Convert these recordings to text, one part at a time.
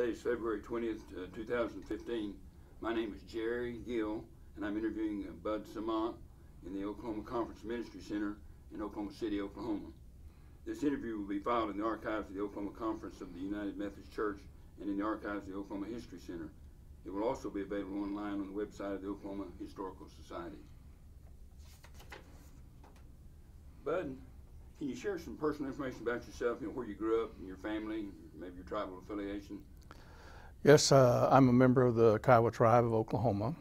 Today is February 20th, uh, 2015. My name is Jerry Gill, and I'm interviewing uh, Bud Sahmaunt in the Oklahoma Conference Ministry Center in Oklahoma City, Oklahoma. This interview will be filed in the archives of the Oklahoma Conference of the United Methodist Church and in the archives of the Oklahoma History Center. It will also be available online on the website of the Oklahoma Historical Society. Bud, can you share some personal information about yourself, you know, where you grew up and your family, maybe your tribal affiliation? Yes, uh, I'm a member of the Kiowa tribe of Oklahoma.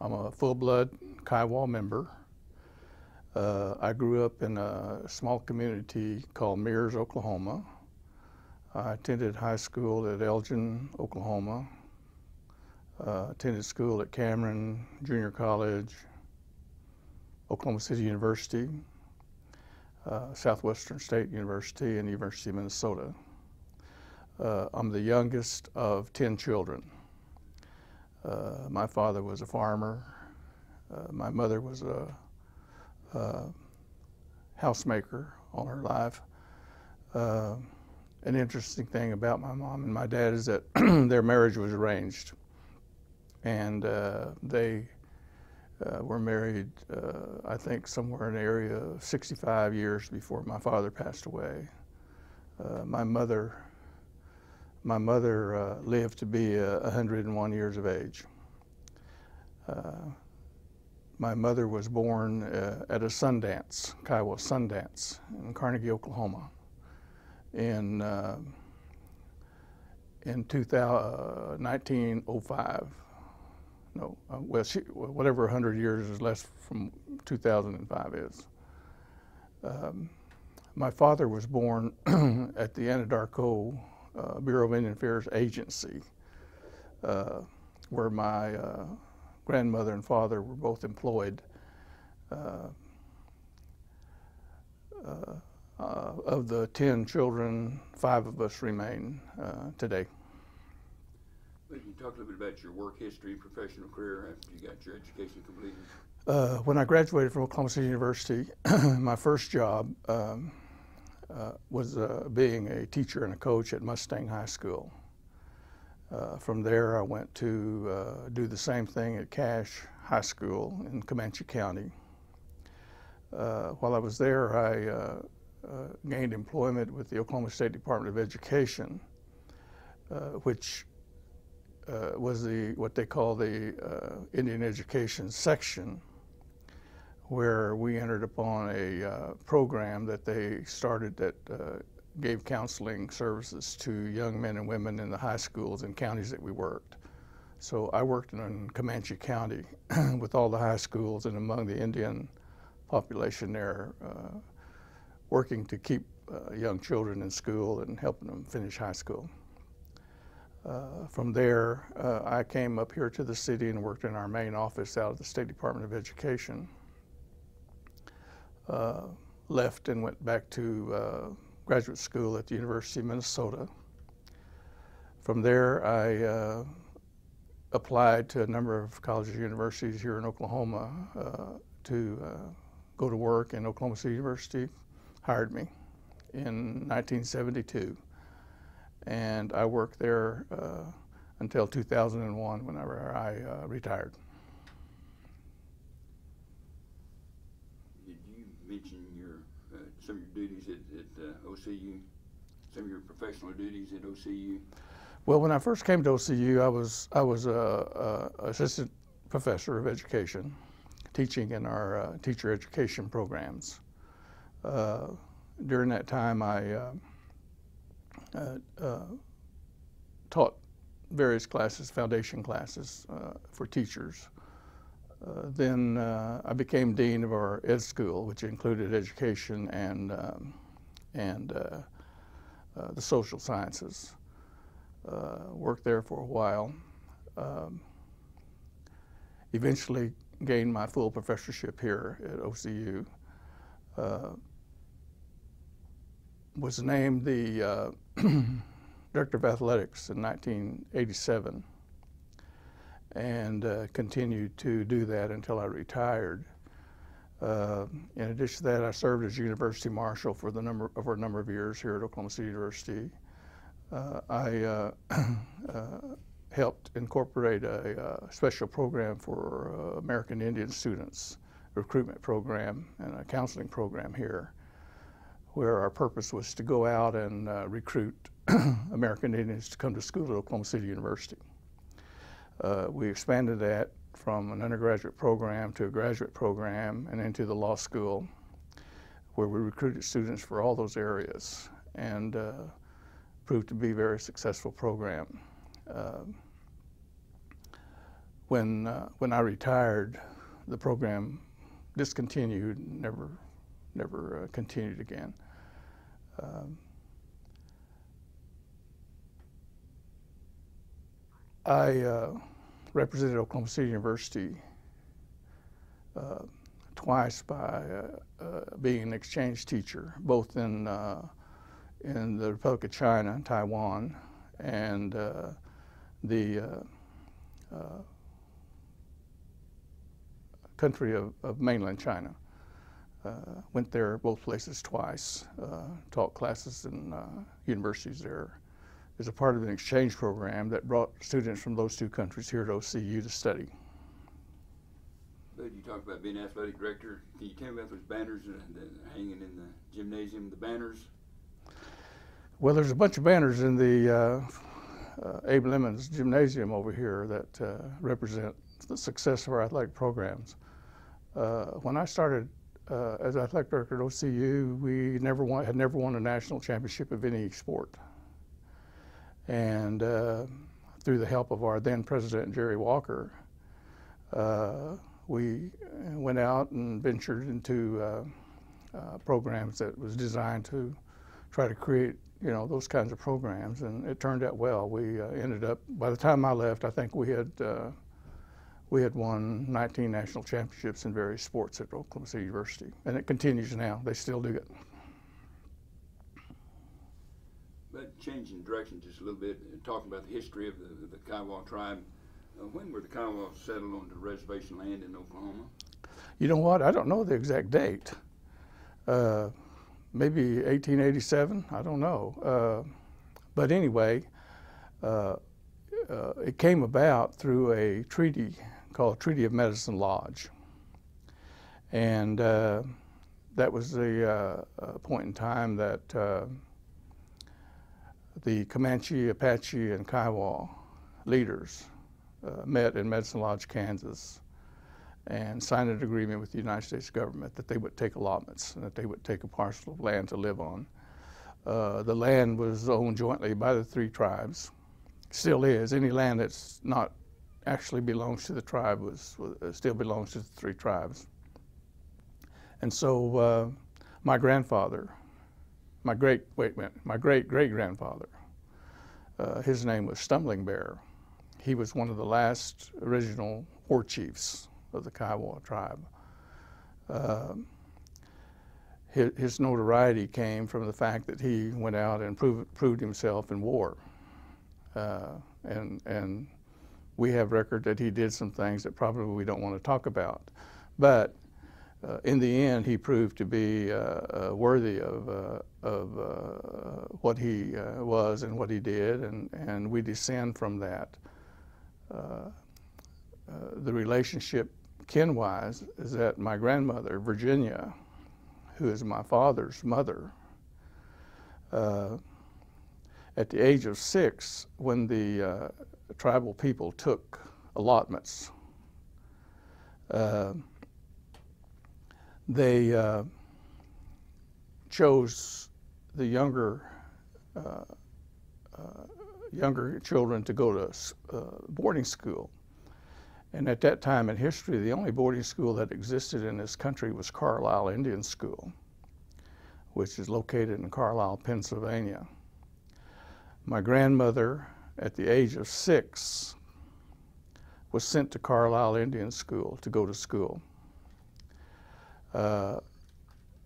I'm a full-blood Kiowa member. Uh, I grew up in a small community called Meers, Oklahoma. I attended high school at Elgin, Oklahoma. Uh, attended school at Cameron Junior College, Oklahoma City University, uh, Southwestern State University, and University of Minnesota. Uh, I'm the youngest of 10 children. Uh, my father was a farmer. Uh, my mother was a, a, housemaker all her life. Uh, an interesting thing about my mom and my dad is that their marriage was arranged. And uh, they uh, were married, I think, somewhere in the area of 65 years before my father passed away. my mother my mother uh, lived to be uh, 101 years of age. Uh, my mother was born uh, at a Sundance, Kiowa Sundance in Carnegie, Oklahoma, in uh, in 2000, 1905. No, uh, well, she, whatever 100 years is less from 2005 is. Um, my father was born at the Anadarko uh, Bureau of Indian Affairs agency, uh, where my uh, grandmother and father were both employed. Uh, uh, uh, of the 10 children, five of us remain today. Well, you talk a little bit about your work history, professional career after you got your education completed? when I graduated from Oklahoma City University, my first job um, uh, was uh, being a teacher and a coach at Mustang High School. Uh, from there, I went to uh, do the same thing at Cache High School in Comanche County. Uh, while I was there, I gained employment with the Oklahoma State Department of Education, which was the what they call the Indian Education Section where we entered upon a uh, program that they started that uh, gave counseling services to young men and women in the high schools and counties that we worked. So I worked in Comanche County with all the high schools and among the Indian population there, uh, working to keep uh, young children in school and helping them finish high school. Uh, from there, uh, I came up here to the city and worked in our main office out of the State Department of Education. Uh, left and went back to uh, graduate school at the University of Minnesota. From there, I uh, applied to a number of colleges and universities here in Oklahoma uh, to uh, go to work, and Oklahoma City University hired me in 1972. And I worked there until 2001 whenever I retired. Mention your uh, some of your duties at, at uh, OCU, some of your professional duties at OCU? Well, when I first came to OCU, I was I was a, a assistant professor of education, teaching in our uh, teacher education programs. Uh, during that time, I uh, uh, taught various classes, foundation classes for teachers. Uh, then uh, I became dean of our ed school, which included education and um, and uh, uh the social sciences. Uh, worked there for a while. Um, eventually gained my full professorship here at OCU. was named the director of athletics in 1987 and uh, continued to do that until I retired. Uh, in addition to that, I served as university marshal for the number over a number of years here at Oklahoma City University. uh, I uh, uh, helped incorporate a, uh special program for American Indian students, recruitment program and a counseling program here, where our purpose was to go out and recruit American Indians to come to school at Oklahoma City University. Uh, we expanded that from an undergraduate program to a graduate program and into the law school, where we recruited students for all those areas and uh, proved to be a very successful program. Uh, when, when I retired, the program discontinued, never, never uh, continued again. Um, I uh, represented Oklahoma City University uh, twice by uh, uh, being an exchange teacher, both in uh, in the Republic of China, and Taiwan, and uh, the country of, of, mainland China. went there both places twice, taught classes in universities there is a part of an exchange program that brought students from those two countries here to OCU to study. Bud, you talked about being athletic director. Can you tell me about those banners that are hanging in the gymnasium, the banners? Well, there's a bunch of banners in the uh, uh, Abe Lemons Gymnasium over here that uh, represent the success of our athletic programs. Uh, when I started uh, as athletic director at OCU, we never won, had never won a national championship of any sport. And uh, through the help of our then president, Jerry Walker, uh, we went out and ventured into uh, uh, programs that was designed to try to create, you know, those kinds of programs. And it turned out well. We uh, ended up, by the time I left, I think we had we had won 19 national championships in various sports at Oklahoma City University, and it continues now. They still do it. But changing direction just a little bit, and talking about the history of the, the Kiowa tribe, uh, when were the Kiowa settled on the reservation land in Oklahoma? You know what? I don't know the exact date. Uh, maybe 1887. I don't know. Uh, but anyway, uh, uh, it came about through a treaty called Treaty of Medicine Lodge, and uh, that was the point in time that the Comanche, Apache, and Kiowa leaders uh, met in Medicine Lodge, Kansas, and signed an agreement with the United States government that they would take allotments and that they would take a parcel of land to live on. Uh, the land was owned jointly by the three tribes, still is. Any land that's not actually belongs to the tribe was, was uh, still belongs to the three tribes. And so uh, my grandfather my great, wait minute, my great great grandfather. Uh, his name was Stumbling Bear. He was one of the last original war chiefs of the Kiowa tribe. Uh, his, his, notoriety came from the fact that he went out and proved, proved himself in war. Uh, and, and we have record that he did some things that probably we don't want to talk about. But uh, in the end, he proved to be uh, uh, worthy of, uh, of uh, what he uh, was and what he did, and, and we descend from that. the relationship kin-wise is that my grandmother, Virginia, who is my father's mother, at the age of six, when the tribal people took allotments, they uh, chose the younger uh, uh, younger children to go to uh, boarding school. And at that time in history, the only boarding school that existed in this country was Carlisle Indian School, which is located in Carlisle, Pennsylvania. My grandmother, at the age of six, was sent to Carlisle Indian School to go to school. Uh,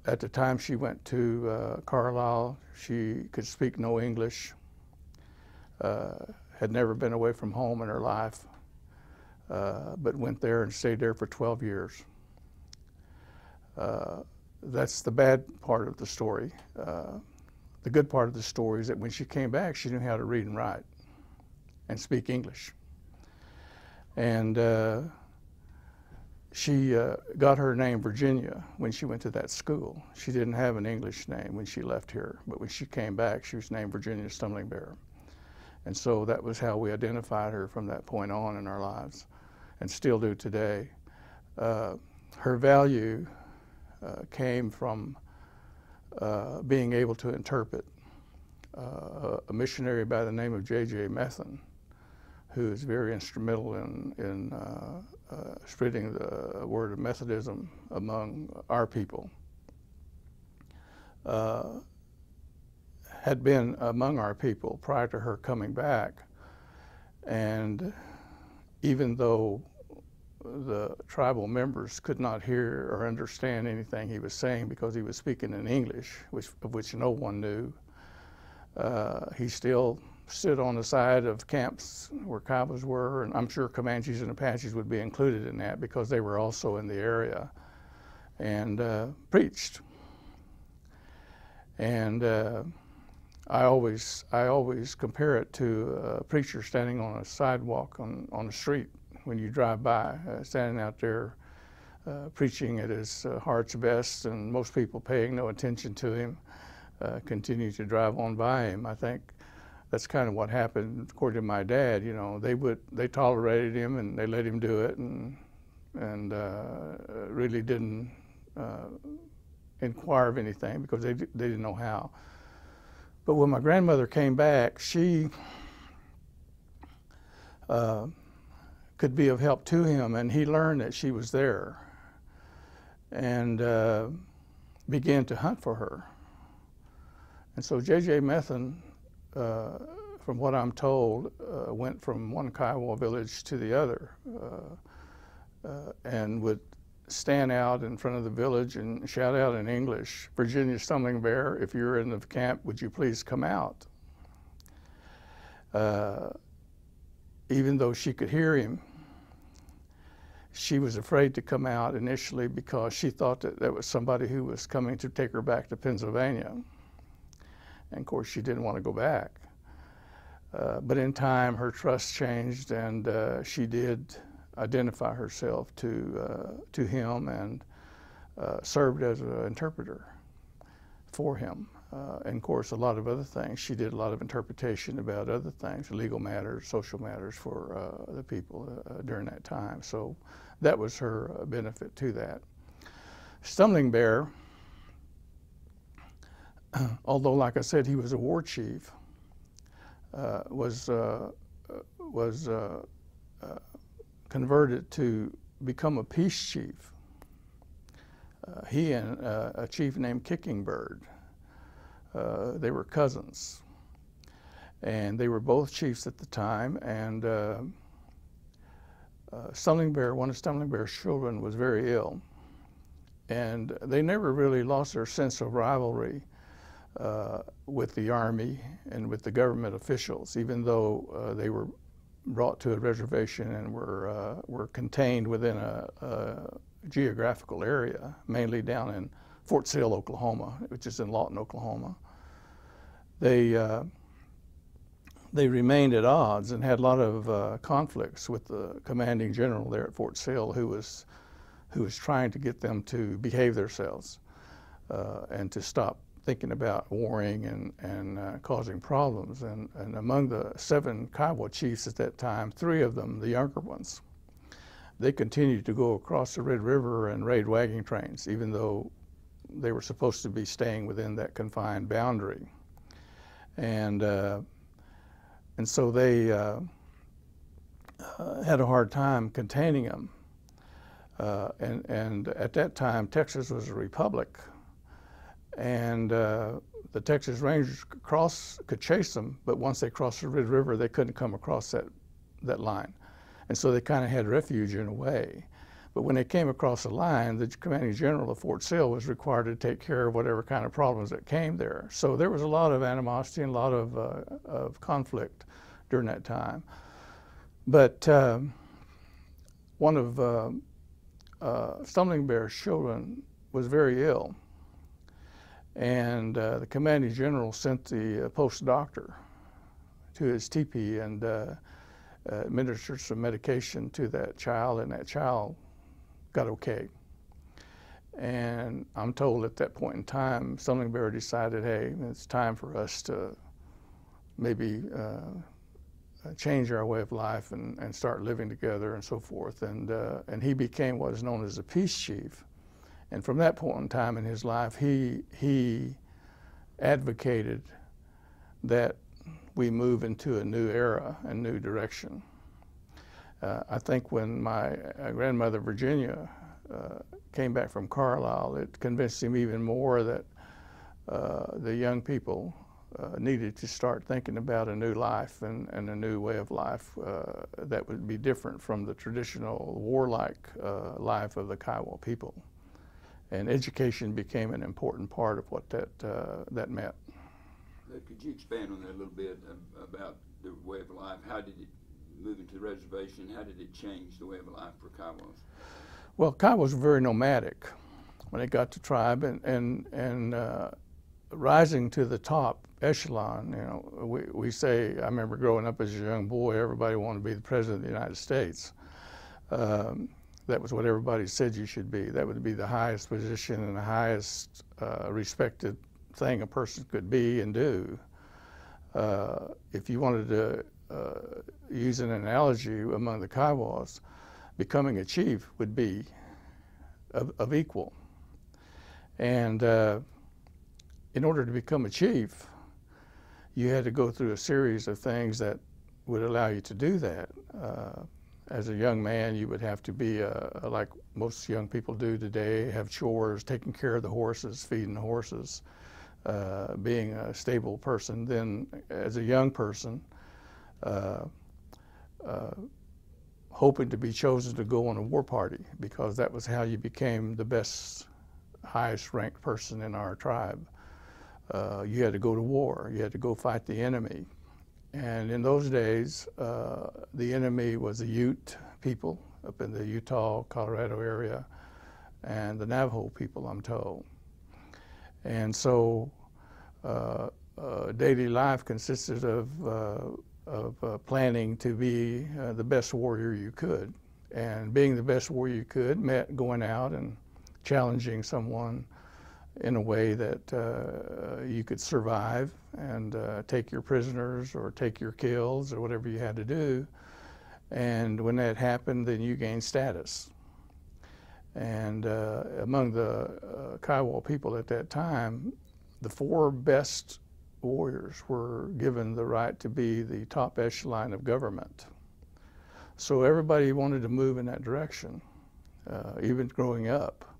at the time she went to uh, Carlisle, she could speak no English, uh, had never been away from home in her life, uh, but went there and stayed there for 12 years. Uh, that's the bad part of the story. Uh, the good part of the story is that when she came back, she knew how to read and write and speak English. And she uh, got her name Virginia when she went to that school. She didn't have an English name when she left here, but when she came back, she was named Virginia Stumbling Bear. And so that was how we identified her from that point on in our lives, and still do today. Uh, her value uh, came from uh, being able to interpret. Uh, a missionary by the name of J.J. Methvin, who is very instrumental in, in uh, spreading the word of Methodism among our people, uh, had been among our people prior to her coming back. And even though the tribal members could not hear or understand anything he was saying because he was speaking in English, which, of which no one knew, uh, he still stood on the side of camps where Kiowas were, and I'm sure Comanches and Apaches would be included in that because they were also in the area, and uh, preached. And uh, I always, I always compare it to a preacher standing on a sidewalk on, on the street when you drive by, uh, standing out there uh, preaching at his uh, heart's best, and most people paying no attention to him. Uh, continue to drive on by him. I think that's kind of what happened according to my dad you know they would they tolerated him and they let him do it and and uh, really didn't uh, inquire of anything because they, they didn't know how but when my grandmother came back she uh, could be of help to him and he learned that she was there and uh, began to hunt for her and so J.J. Methvin uh, from what I'm told, uh, went from one Kiowa village to the other uh, and would stand out in front of the village and shout out in English, Virginia Stumbling Bear, if you're in the camp, would you please come out? Uh, even though she could hear him, she was afraid to come out initially because she thought that there was somebody who was coming to take her back to Pennsylvania. And of course, she didn't want to go back. Uh, but in time, her trust changed, and uh, she did identify herself to uh, to him and uh, served as an interpreter for him. Uh, and of course, a lot of other things. She did a lot of interpretation about other things, legal matters, social matters for the people during that time. So that was her benefit to that. Stumbling Bear although, like I said, he was a war chief, uh, was uh, was uh, uh converted to become a peace chief. Uh, he and uh, a chief named Kickingbird, they were cousins, and they were both chiefs at the time. And Stumbling Bear, one of Stumbling Bear's children, was very ill, and they never really lost their sense of rivalry uh, with the Army and with the government officials, even though uh, they were brought to a reservation and were, uh, were contained within a, a, geographical area, mainly down in Fort Sill, Oklahoma, which is in Lawton, Oklahoma. They, uh, they remained at odds and had a lot of uh, conflicts with the commanding general there at Fort Sill who was, who was trying to get them to behave themselves uh, and to stop thinking about warring and, and uh, causing problems. And, and among the seven Kiowa chiefs at that time, three of them, the younger ones, they continued to go across the Red River and raid wagon trains, even though they were supposed to be staying within that confined boundary. And, uh, and so they uh, uh had a hard time containing them. Uh, and, and at that time, Texas was a republic, and uh, the Texas Rangers could, cross could chase them, but once they crossed the Red River, they couldn't come across that that line, and so they kind of had refuge in a way. But when they came across the line, the commanding general of Fort Sill was required to take care of whatever kind of problems that came there. So there was a lot of animosity and a lot of, uh, of conflict during that time. But um, one of uh, uh Stumbling Bear's children was very ill And uh, the commanding general sent the uh, post doctor to his teepee and uh, administered some medication to that child, and that child got okay. And I'm told at that point in time, Stumbling Bear decided, hey, it's time for us to maybe uh, change our way of life and, and start living together and so forth. And, uh, and he became what is known as a peace chief. And from that point in time in his life, he, he advocated that we move into a new era, a new direction. Uh, I think when my uh, grandmother, Virginia, uh, came back from Carlisle, it convinced him even more that uh, the young people uh, needed to start thinking about a new life and, and a new way of life uh, that would be different from the traditional warlike life of the Kiowa people and education became an important part of what that uh, that meant. Could you expand on that a little bit about the way of life? How did it move into the reservation? How did it change the way of life for Kiowas? Well, Kiowas were very nomadic when it got to tribe, and and and uh, rising to the top echelon. You know, we we say I remember growing up as a young boy, everybody wanted to be the president of the United States. Um, that was what everybody said you should be. That would be the highest position and the highest uh, respected thing a person could be and do. Uh, if you wanted to uh, use an analogy among the Kiowas, becoming a chief would be of, of equal. And uh, in order to become a chief, you had to go through a series of things that would allow you to do that. Uh, as a young man, you would have to be uh, like most young people do today, have chores, taking care of the horses, feeding the horses, uh, being a stable person. Then, as a young person, uh, uh, hoping to be chosen to go on a war party because that was how you became the best, highest ranked person in our tribe. Uh, you had to go to war. You had to go fight the enemy. And in those days, uh, the enemy was the Ute people up in the Utah, Colorado area, and the Navajo people, I'm told. And so uh, uh, daily life consisted of, uh, of uh, planning to be uh, the best warrior you could. And being the best warrior you could meant going out and challenging someone in a way that uh, you could survive and uh, take your prisoners or take your kills or whatever you had to do. And when that happened, then you gained status. And uh, among the uh, Kiowa people at that time, the four best warriors were given the right to be the top echelon of government. So everybody wanted to move in that direction, uh, even growing up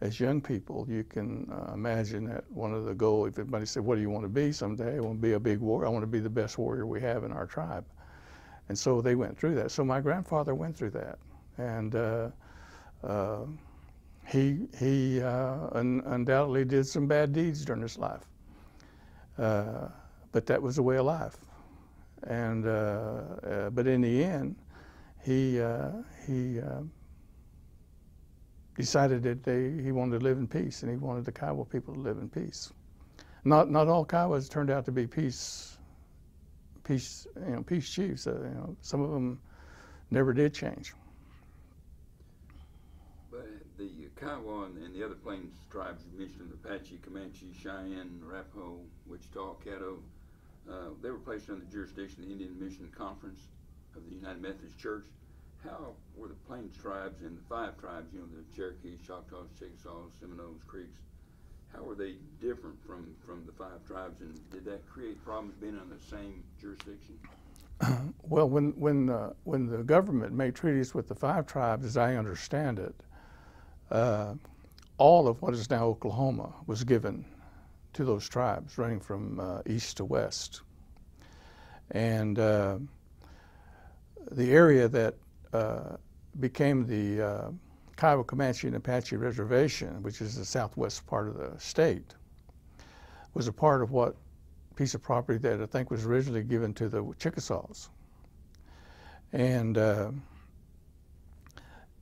as young people, you can uh, imagine that one of the goals, if anybody said, what do you want to be someday? I want to be a big warrior. I want to be the best warrior we have in our tribe. And so they went through that. So my grandfather went through that. And uh, uh, he, he uh, un undoubtedly did some bad deeds during his life. Uh, but that was the way of life. And, uh, but in the end, he, he decided that they, he wanted to live in peace and he wanted the Kiowa people to live in peace. Not, not all Kiowas turned out to be peace, peace, you know, peace chiefs. Uh, you know, some of them never did change. But the Kiowa and the other Plains tribes you mentioned, Apache, Comanche, Cheyenne, Arapaho, Wichita, Caddo, uh, they were placed under the jurisdiction of the Indian Mission Conference of the United Methodist Church how were the Plains tribes and the five tribes, you know, the Cherokees, Choctaws, Chickasaws, Seminoles, Creeks, how were they different from, from the five tribes, and did that create problems being on the same jurisdiction? Well, when when uh, when the government made treaties with the five tribes, as I understand it, uh, all of what is now Oklahoma was given to those tribes, running from uh, east to west, and uh, the area that became the uh, Kiowa Comanche and Apache Reservation, which is the southwest part of the state, was a part of what piece of property that I think was originally given to the Chickasaws. And uh,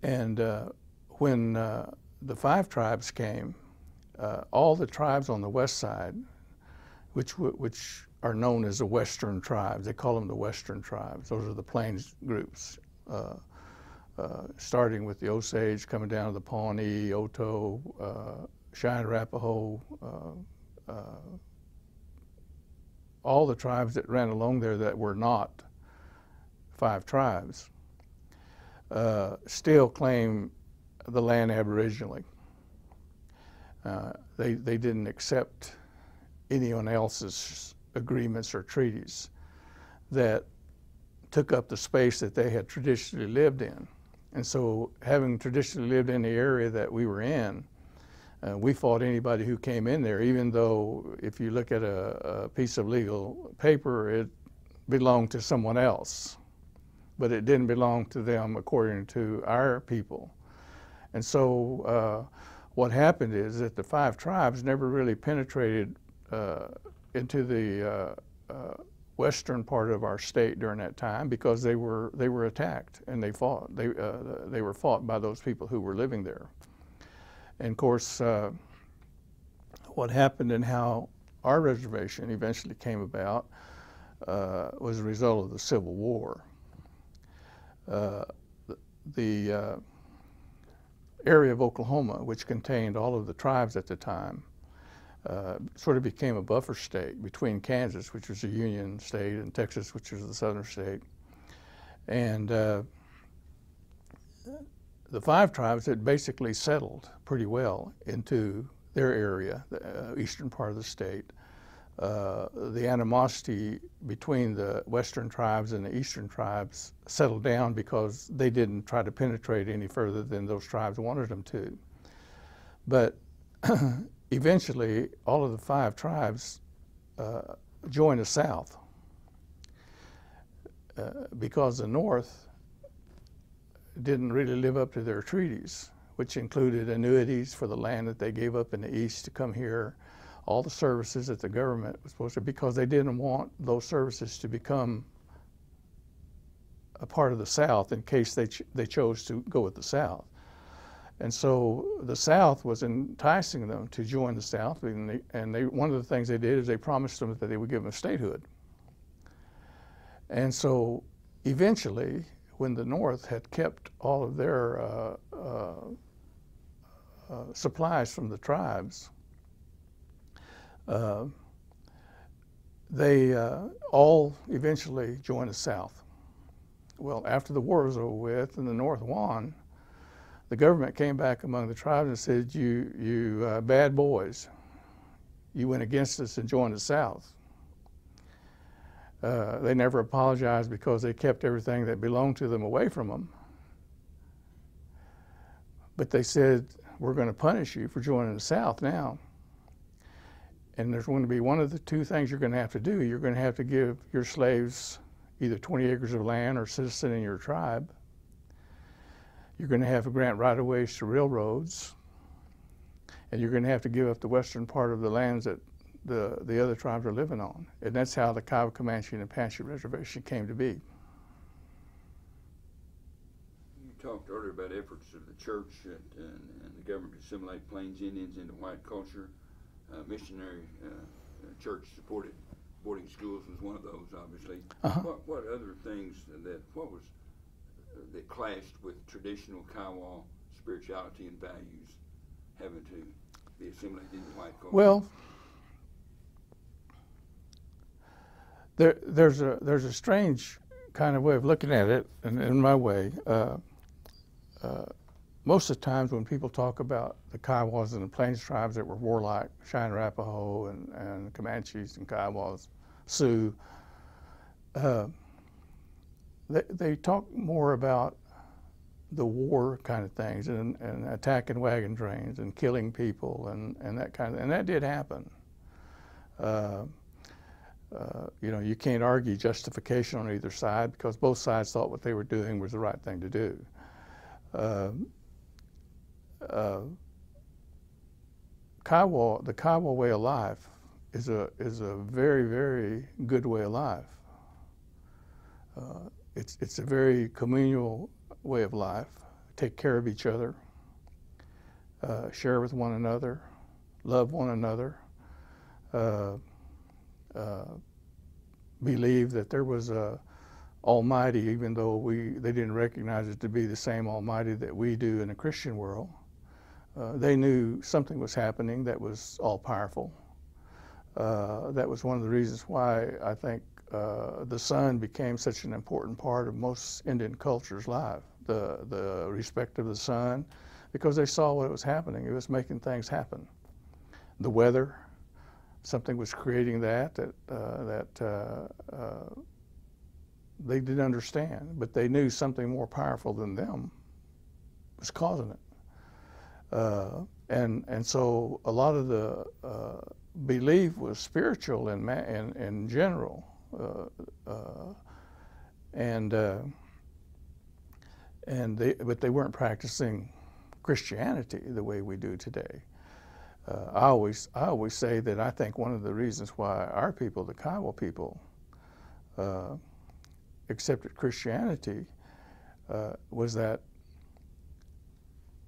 and uh, when uh, the five tribes came, uh, all the tribes on the west side, which which are known as the Western tribes, they call them the Western tribes. Those are the Plains groups, uh, uh, starting with the Osage, coming down to the Pawnee, Oto, uh, Cheyenne Arapaho, uh, uh, all the tribes that ran along there that were not five tribes uh, still claim the land aboriginally. Uh, they, they didn't accept anyone else's agreements or treaties that took up the space that they had traditionally lived in. And so, having traditionally lived in the area that we were in, uh, we fought anybody who came in there, even though if you look at a, a piece of legal paper, it belonged to someone else, but it didn't belong to them according to our people. And so, uh, what happened is that the five tribes never really penetrated uh, into the uh, uh, western part of our state during that time because they were they were attacked and they fought they uh, they were fought by those people who were living there. And of course, uh, what happened and how our reservation eventually came about uh, was a result of the Civil War. Uh, the, uh, area of Oklahoma, which contained all of the tribes at the time, uh, sort of became a buffer state between Kansas, which was a Union state, and Texas, which was the southern state. And uh, the five tribes had basically settled pretty well into their area, the uh, eastern part of the state. Uh, the animosity between the western tribes and the eastern tribes settled down because they didn't try to penetrate any further than those tribes wanted them to. But eventually, all of the five tribes uh, joined the South uh, because the North didn't really live up to their treaties, which included annuities for the land that they gave up in the East to come here, all the services that the government was supposed to, because they didn't want those services to become a part of the South in case they, ch they chose to go with the South. And so the South was enticing them to join the South, and, they, and they, one of the things they did is they promised them that they would give them statehood. And so eventually, when the North had kept all of their uh, uh, uh, supplies from the tribes, uh, they uh, all eventually joined the South. Well, after the war was over with and the North won, the government came back among the tribes and said, "You, you uh, bad boys, you went against us and joined the South." Uh, they never apologized because they kept everything that belonged to them away from them. But they said, we're going to punish you for joining the South now. And there's going to be one of the two things you're going to have to do. You're going to have to give your slaves either 20 acres of land or citizen in your tribe. You're going to have to grant right-of-ways to railroads. And you're going to have to give up the western part of the lands that the, the other tribes are living on. And that's how the Kiowa, Comanche, and Apache Reservation came to be. You talked earlier about efforts of the church and, and, and the government to assimilate Plains Indians into white culture. Uh, missionary uh, uh, church supported boarding schools was one of those, obviously. Uh-huh. What, what other things that, what was, uh, that clashed with traditional Kiowa spirituality and values having to be assimilated into white culture? Well, there, there's a there's a strange kind of way of looking at it, in, in my way. Uh, uh, most of the times when people talk about the Kiowas and the Plains tribes that were warlike, Cheyenne Arapaho and, and Comanches and Kiowas, Sioux, uh, they, talk more about the war kind of things and, and attacking wagon trains and killing people and, and that kind of, and that did happen. Uh, uh, you know, you can't argue justification on either side because both sides thought what they were doing was the right thing to do. Uh, uh, Kiowa, the Kiowa way of life is a, is a very, very good way of life. It's, it's a very communal way of life. Take care of each other, uh, share with one another, love one another, uh, uh, believe that there was a Almighty, even though we they didn't recognize it to be the same Almighty that we do in the Christian world. Uh, they knew something was happening that was all powerful. Uh, that was one of the reasons why I think uh, the sun became such an important part of most Indian culture's life. The the respect of the sun, because they saw what was happening. It was making things happen. The weather, something was creating that that uh, that uh, uh, they didn't understand, but they knew something more powerful than them was causing it. Uh, and and so a lot of the belief was spiritual in in, in general, and uh, and they but they weren't practicing Christianity the way we do today. Uh, I always I always say that I think one of the reasons why our people, the Kiowa people, accepted Christianity was that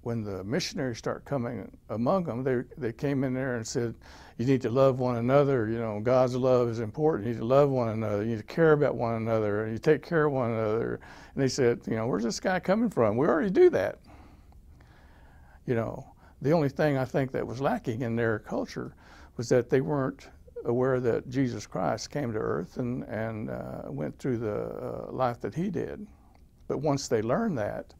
when the missionaries start coming among them, they, they came in there and said, you need to love one another. You know, God's love is important. You need to love one another. You need to care about one another. You take care of one another. And they said, you know, where's this guy coming from? We already do that. You know, the only thing I think that was lacking in their culture was that they weren't aware that Jesus Christ came to earth and, and uh, went through the uh, life that he did. But once they learned that,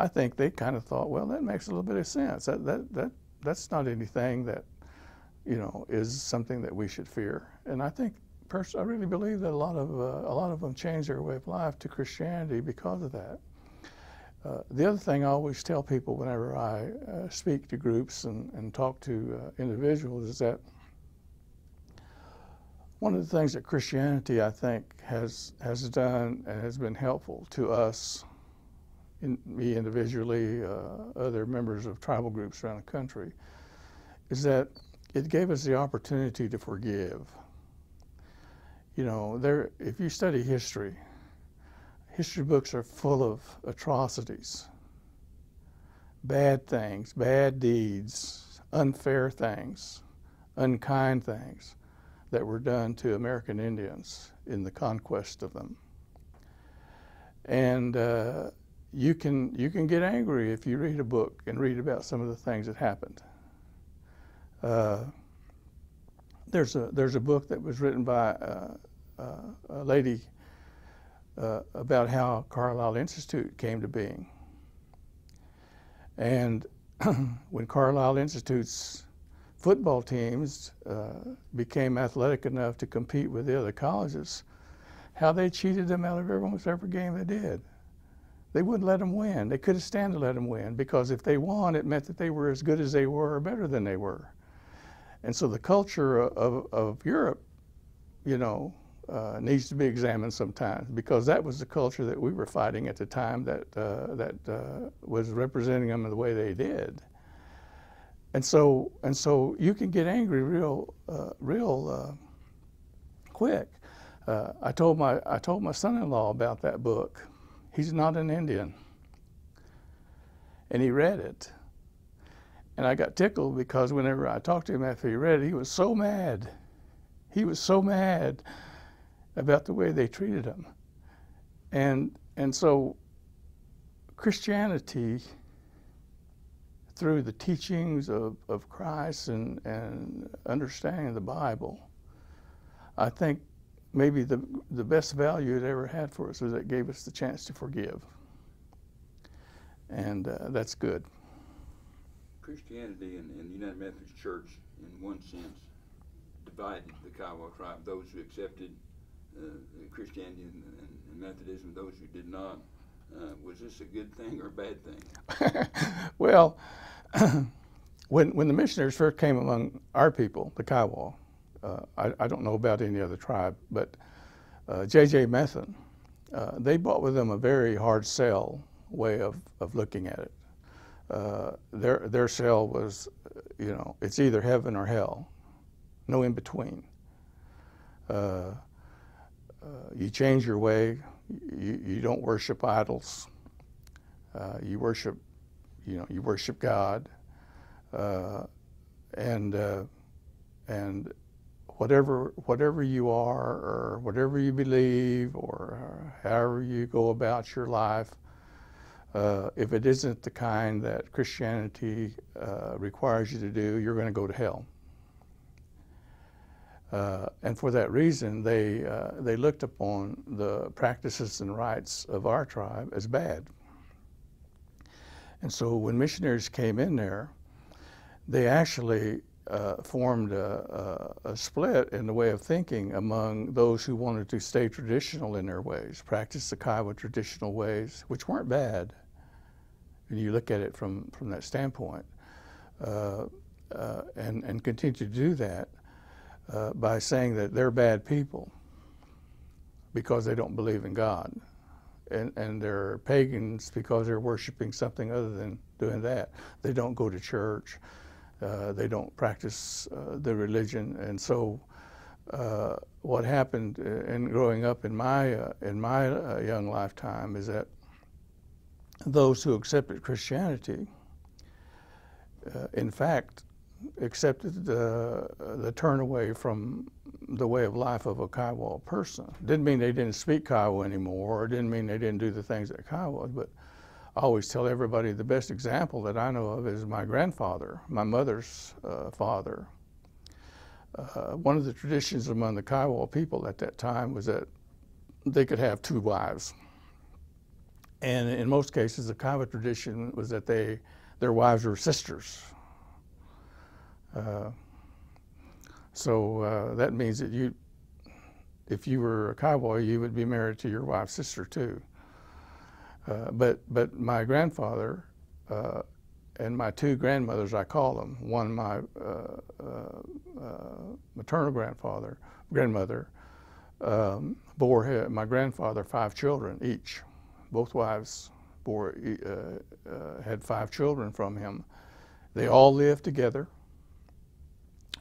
I think they kind of thought, well, that makes a little bit of sense. That, that, that, that's not anything that, you know, is something that we should fear. And I think, pers- I really believe that a lot of, uh, a lot of them changed their way of life to Christianity because of that. Uh, the other thing I always tell people whenever I uh, speak to groups and, and talk to uh, individuals is that one of the things that Christianity, I think, has, has done and has been helpful to us in, me individually, uh, other members of tribal groups around the country, is that it gave us the opportunity to forgive. You know, there, if you study history, history books are full of atrocities, bad things, bad deeds, unfair things, unkind things that were done to American Indians in the conquest of them. And uh, you can you can get angry if you read a book and read about some of the things that happened. Uh, there's a there's a book that was written by uh, uh, a lady uh, about how Carlisle Institute came to being. And when Carlisle Institute's football teams uh, became athletic enough to compete with the other colleges, how they cheated them out of almost every game they did they wouldn't let them win. They couldn't stand to let them win because if they won, it meant that they were as good as they were or better than they were. And so the culture of, of Europe, you know, uh, needs to be examined sometimes because that was the culture that we were fighting at the time that, uh, that uh, was representing them in the way they did. And so, and so you can get angry real, uh, real uh, quick. Uh, I told my, I told my son-in-law about that book He's not an Indian. And he read it. And I got tickled because whenever I talked to him after he read it, he was so mad. He was so mad about the way they treated him. And, and so Christianity, through the teachings of, of Christ and, and understanding the Bible, I think maybe the, the best value it ever had for us was it gave us the chance to forgive. And uh, that's good. Christianity and, and the United Methodist Church, in one sense, divided the Kiowa tribe, those who accepted uh, Christianity and, and, Methodism, those who did not. Uh, was this a good thing or a bad thing? well, when, when the missionaries first came among our people, the Kiowa, I, I, don't know about any other tribe, but J.J. Uh, Methvin, uh, they brought with them a very hard sell way of, of looking at it. Uh, their, their sell was, you know, it's either heaven or hell, no in between. you change your way, you, you don't worship idols, you worship, you know, you worship God. Uh, and uh, and whatever whatever you are or whatever you believe or however you go about your life, uh, if it isn't the kind that Christianity uh, requires you to do, you're going to go to hell. Uh, and for that reason, they, uh, they looked upon the practices and rites of our tribe as bad. And so when missionaries came in there, they actually uh, formed a, a, a, split in the way of thinking among those who wanted to stay traditional in their ways, practice the Kiowa traditional ways, which weren't bad. And you look at it from, from that standpoint, uh, uh, and, and continue to do that uh, by saying that they're bad people because they don't believe in God. And, and they're pagans because they're worshiping something other than doing that. They don't go to church. Uh, they don't practice uh, the religion. And so uh, what happened in growing up in my, in my young lifetime is that those who accepted Christianity, in fact, accepted the, the turn away from the way of life of a Kiowa person. Didn't mean they didn't speak Kiowa anymore, or didn't mean they didn't do the things that Kiowa, but I always tell everybody the best example that I know of is my grandfather, my mother's uh, father. Uh, one of the traditions among the Kiowa people at that time was that they could have two wives. And in most cases, the Kiowa tradition was that they, their wives were sisters. Uh, so uh, that means that you, if you were a Kiowa, you would be married to your wife's sister too. Uh, but but my grandfather uh, and my two grandmothers, I call them, one my uh, uh, maternal grandfather, grandmother, um, bore my grandfather five children each. Both wives bore had five children from him. They all lived together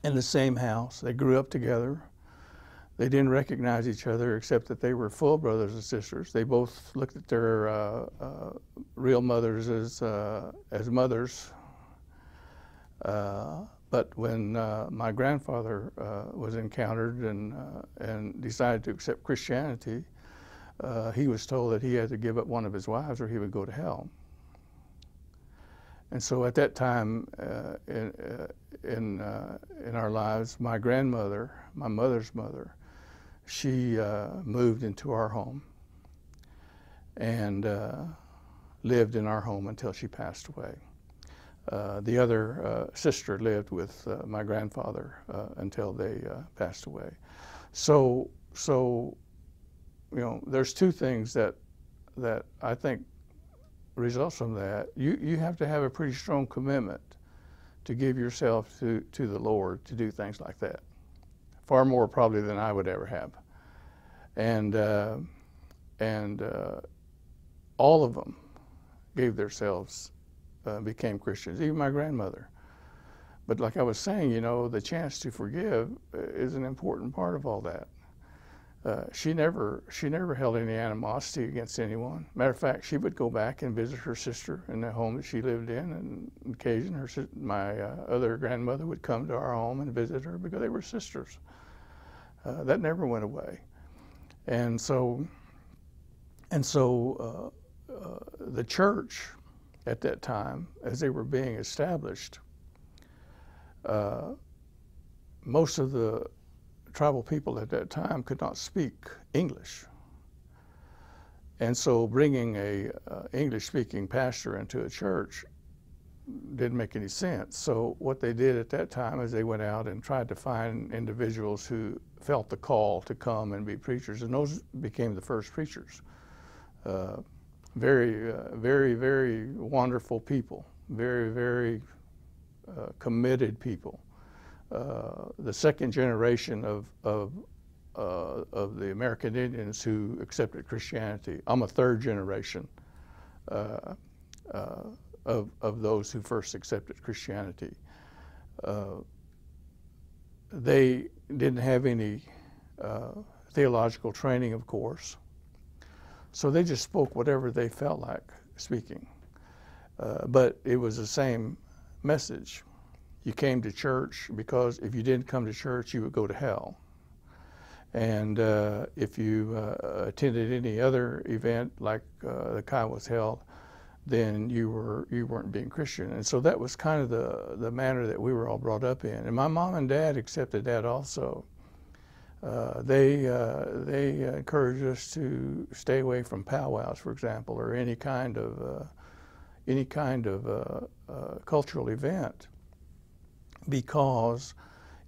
in the same house. They grew up together. They didn't recognize each other except that they were full brothers and sisters. They both looked at their uh, uh, real mothers as, uh, as mothers. Uh, but when uh, my grandfather uh, was encountered and, and decided to accept Christianity, he was told that he had to give up one of his wives or he would go to hell. And so at that time uh, in, uh, in, uh, in, our lives, my grandmother, my mother's mother, she uh, moved into our home and uh, lived in our home until she passed away. Uh, the other sister lived with my grandfather until they passed away. So, so, you know, there's two things that, that I think results from that, you, you have to have a pretty strong commitment to give yourself to, to the Lord to do things like that. Far more probably than I would ever have. And, uh, and uh, all of them gave themselves, uh, became Christians, even my grandmother. But like I was saying, you know, the chance to forgive is an important part of all that. Uh, she never she never held any animosity against anyone. Matter of fact, she would go back and visit her sister in the home that she lived in, and on occasion her my uh, other grandmother would come to our home and visit her because they were sisters. Uh, that never went away, and so and so uh, uh, the church at that time, as they were being established, most of the tribal people at that time could not speak English. And so bringing a uh, English-speaking pastor into a church didn't make any sense. So what they did at that time is they went out and tried to find individuals who felt the call to come and be preachers, and those became the first preachers. Uh, very, uh, very, very wonderful people, very, very uh, committed people. Uh, the second generation of, of, uh, of the American Indians who accepted Christianity. I'm a third generation uh, uh of, of those who first accepted Christianity. Uh, they didn't have any theological training, of course, so they just spoke whatever they felt like speaking. but it was the same message. you came to church because if you didn't come to church, you would go to hell. And uh, if you uh, attended any other event like uh, the Kiowas held, then you were you weren't being Christian. And so that was kind of the the manner that we were all brought up in. And my mom and dad accepted that also. Uh, they uh, they encouraged us to stay away from powwows, for example, or any kind of uh, any kind of uh, uh, cultural event, because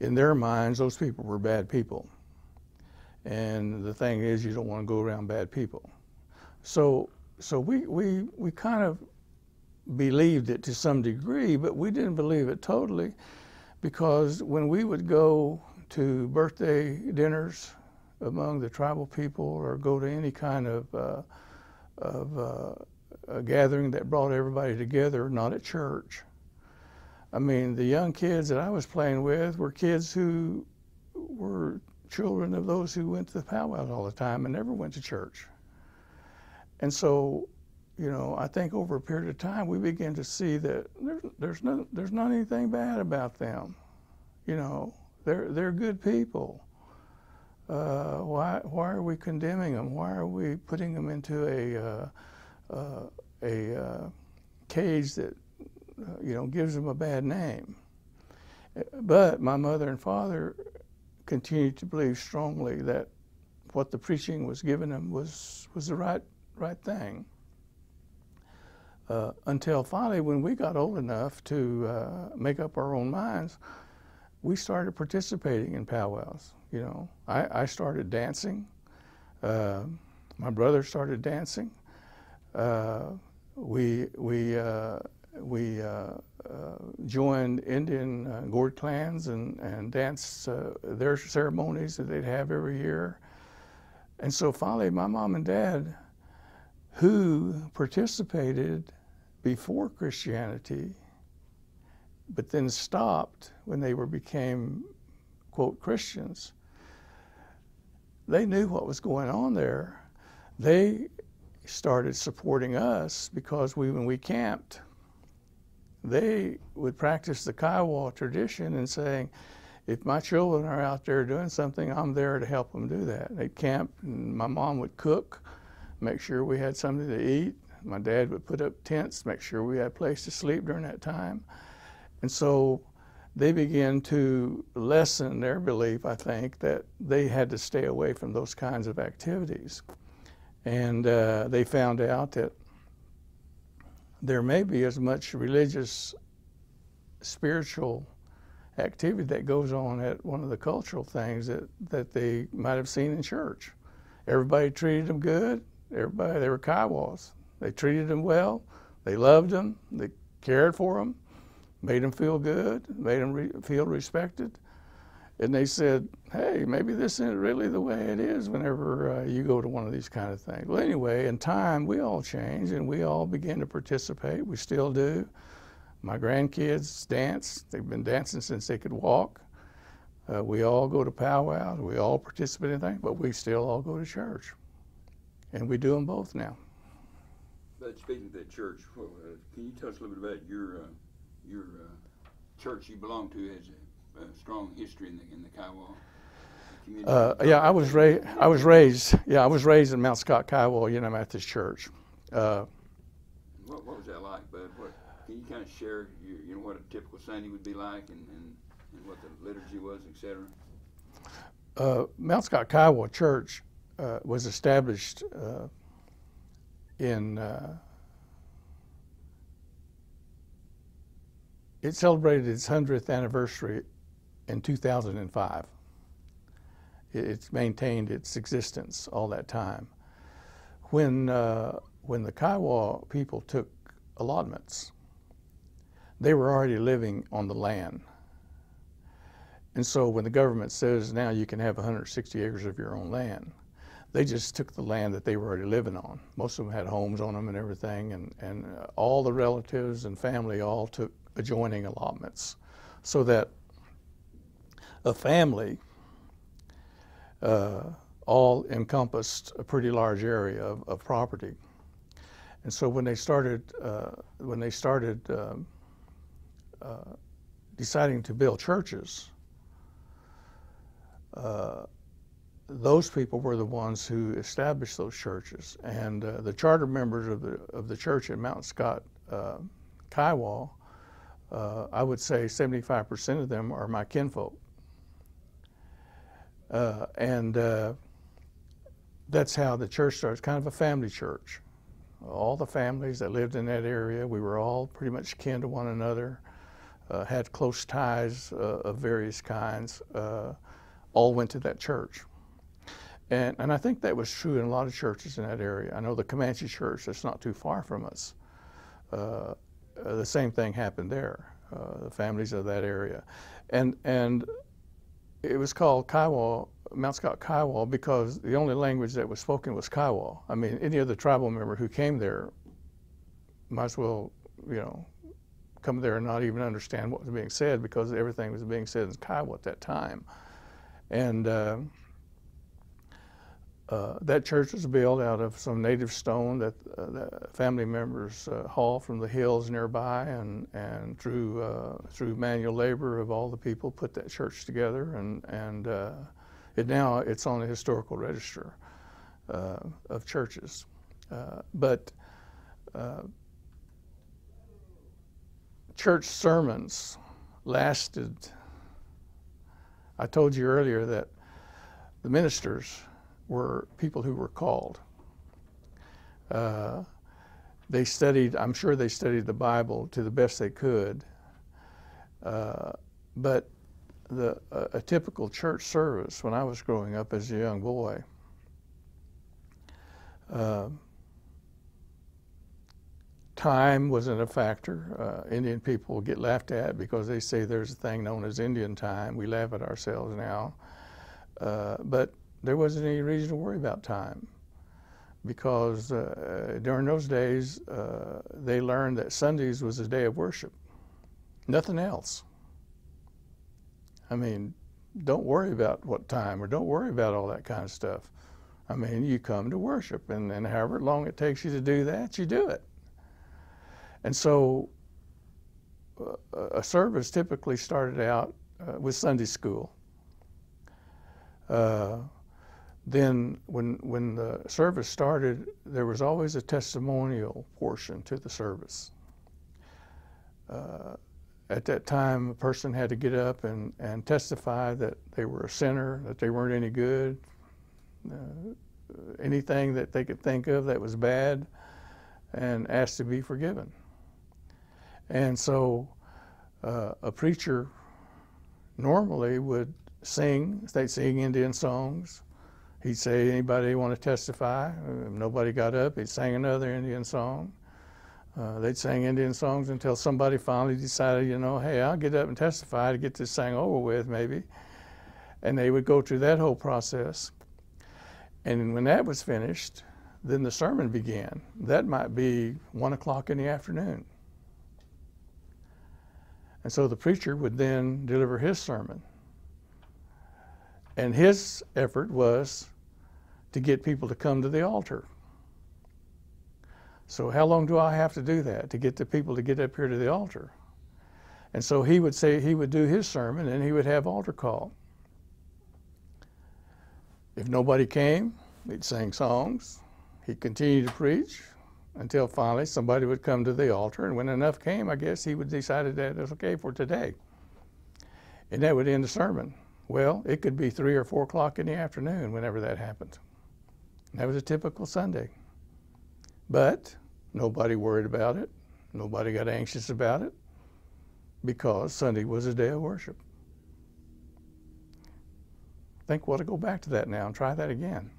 in their minds those people were bad people. And the thing is, you don't want to go around bad people. So so we we we kind of believed it to some degree, but we didn't believe it totally, because when we would go to birthday dinners among the tribal people or go to any kind of, uh, of uh, a gathering that brought everybody together, not at church. I mean, the young kids that I was playing with were kids who were children of those who went to the powwows all the time and never went to church. And so, you know, I think over a period of time we begin to see that there's, there's, no, there's not anything bad about them. You know, they're, they're good people. Uh, why, why are we condemning them? Why are we putting them into a, uh, uh, a uh, cage that, uh, you know, gives them a bad name? But my mother and father continued to believe strongly that what the preaching was giving them was, was the right, right thing. Uh, until finally, when we got old enough to make up our own minds, we started participating in powwows. You know, I, I started dancing. Uh, my brother started dancing. Uh, we we uh, we uh, uh, joined Indian uh, gourd clans and and danced their ceremonies that they'd have every year. And so finally, my mom and dad, who participated before Christianity, but then stopped when they were became quote Christians. They knew what was going on there. They started supporting us because we when we camped, they would practice the Kiowa tradition and saying, if my children are out there doing something, I'm there to help them do that. They'd camp, and my mom would cook, make sure we had something to eat. My dad would put up tents, make sure we had a place to sleep during that time. And so they began to lessen their belief, I think, that they had to stay away from those kinds of activities. And uh, they found out that there may be as much religious, spiritual activity that goes on at one of the cultural things that, that they might have seen in church. Everybody treated them good. Everybody, they were Kiowas. They treated them well. They loved them. They cared for them made them feel good, made them re feel respected. And they said, hey, maybe this isn't really the way it is whenever uh, you go to one of these kind of things. Well, anyway, in time, we all changed and we all began to participate. We still do. My grandkids dance. They've been dancing since they could walk. Uh, we all go to powwows. We all participate in things, but we still all go to church. And we do them both now. But speaking of that church, well, uh, can you tell us a little bit about your uh, your uh, church you belong to has a, a, strong history in the in the Kiowa community. Uh, yeah, I was raised. I was raised. Yeah, I was raised in Mount Scott, Kiowa United you know, Methodist Church. Uh, what, what was that like, Bud? What, can you kind of share, your, you know, what a typical Sunday would be like, and, and, and what the liturgy was, etc. Uh, Mount Scott Kiowa Church uh, was established uh, in It celebrated its 100th anniversary in 2005. It's maintained its existence all that time. When, uh, when the Kiowa people took allotments, they were already living on the land. And so when the government says now you can have 160 acres of your own land, they just took the land that they were already living on. Most of them had homes on them and everything, and, and uh, all the relatives and family all took adjoining allotments so that a family uh, all encompassed a pretty large area of, of property. And so when they started, uh, when they started um, uh, deciding to build churches, uh, those people were the ones who established those churches. And uh, the charter members of the, of the church at Mount Scott, uh, Kiowa, uh, I would say 75% of them are my kinfolk. Uh, and uh, that's how the church starts, kind of a family church. All the families that lived in that area, we were all pretty much kin to one another, uh, had close ties uh, of various kinds, all went to that church. And, and I think that was true in a lot of churches in that area. I know the Comanche church that's not too far from us. Uh, uh, the same thing happened there. Uh, the families of that area, and and it was called Kiowa, Mount Scott Kiowa, because the only language that was spoken was Kiowa. I mean, any other tribal member who came there might as well, you know, come there and not even understand what was being said because everything was being said in Kiowa at that time, and. Uh, uh, that church was built out of some native stone that, uh, that family members uh, from the hills nearby, and and through uh, through manual labor of all the people put that church together, and and uh, it now it's on the historical register of churches, but. church sermons lasted. I told you earlier that the ministers were people who were called. Uh, they studied, I'm sure they studied the Bible to the best they could, uh, but the, a, a, typical church service when I was growing up as a young boy, uh, time wasn't a factor. Uh, Indian people get laughed at because they say there's a thing known as Indian time. We laugh at ourselves now. Uh, but there wasn't any reason to worry about time because uh, during those days uh, they learned that Sundays was a day of worship, nothing else. I mean, don't worry about what time or don't worry about all that kind of stuff. I mean, you come to worship, and, and however long it takes you to do that, you do it. And so uh, a service typically started out uh, with Sunday school. Then when, when the service started, there was always a testimonial portion to the service. Uh, at that time, a person had to get up and, and testify that they were a sinner, that they weren't any good, uh, anything that they could think of that was bad, and ask to be forgiven. And so uh, a preacher normally would sing, they'd sing Indian songs, He'd say, anybody want to testify? If nobody got up, he'd sing another Indian song. Uh, they'd sing Indian songs until somebody finally decided, you know, hey, I'll get up and testify to get this thing over with, maybe. And they would go through that whole process. And when that was finished, then the sermon began. That might be one o'clock in the afternoon. And so the preacher would then deliver his sermon. And his effort was to get people to come to the altar. So, how long do I have to do that to get the people to get up here to the altar? And so he would say he would do his sermon and he would have altar call. If nobody came, he'd sing songs. He'd continue to preach until finally somebody would come to the altar. And when enough came, I guess he would decide that it was okay for today. And that would end the sermon. Well, it could be three or four o'clock in the afternoon whenever that happened. That was a typical Sunday. But nobody worried about it. Nobody got anxious about it because Sunday was a day of worship. I think we'll to go back to that now and try that again.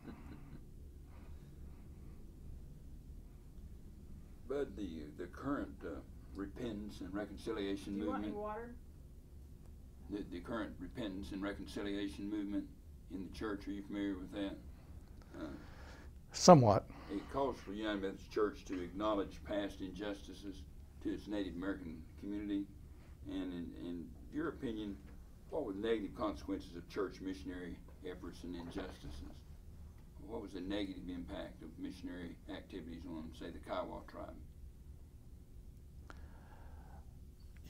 But the the current uh, repentance and reconciliation Do you movement. want any water? the, the current repentance and reconciliation movement in the church. Are you familiar with that? Uh, Somewhat. it calls for the United Methodist Church to acknowledge past injustices to its Native American community, and in, in your opinion, what were the negative consequences of church missionary efforts and injustices? What was the negative impact of missionary activities on, say, the Kiowa tribe?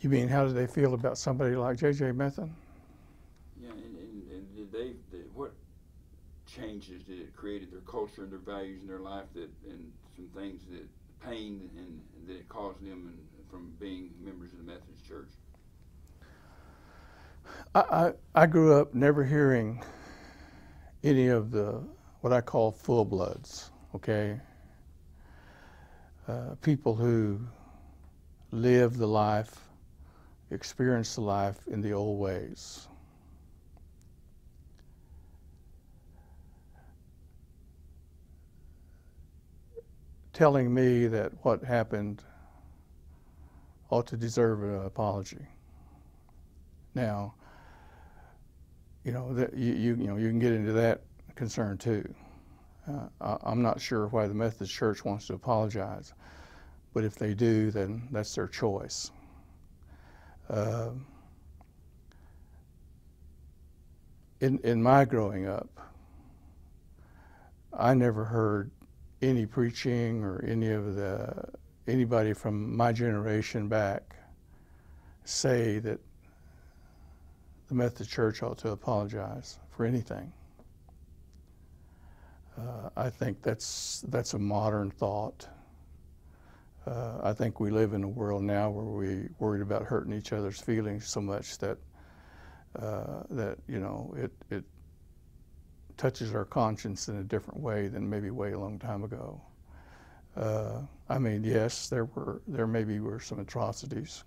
You mean how do they feel about somebody like J.J. Methvin? Yeah, and, and, and did they, did, changes that it create in their culture and their values and their life that, and some things that pain and, and that it caused them and, from being members of the Methodist Church? I, I, I grew up never hearing any of the what I call full bloods, okay? Uh, people who live the life, experience the life in the old ways. Telling me that what happened ought to deserve an apology. Now, you know that you, you you know you can get into that concern too. Uh, I, am not sure why the Methodist Church wants to apologize, but if they do, then that's their choice. Uh, in in my growing up, I never heard any preaching or any of the anybody from my generation back say that the Methodist Church ought to apologize for anything. Uh, I think that's that's a modern thought. Uh, I think we live in a world now where we worried about hurting each other's feelings so much that uh, that you know it it touches our conscience in a different way than maybe way a long time ago. Uh, I mean, yes, there were there maybe were some atrocities.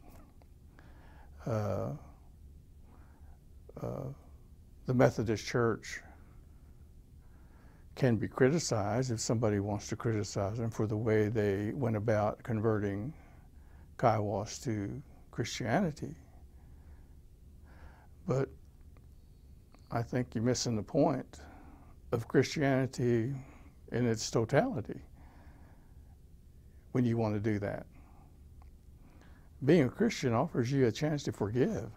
Uh, uh, the Methodist Church can be criticized if somebody wants to criticize them for the way they went about converting Kiowas to Christianity. But I think you're missing the point of Christianity in its totality when you want to do that. Being a Christian offers you a chance to forgive.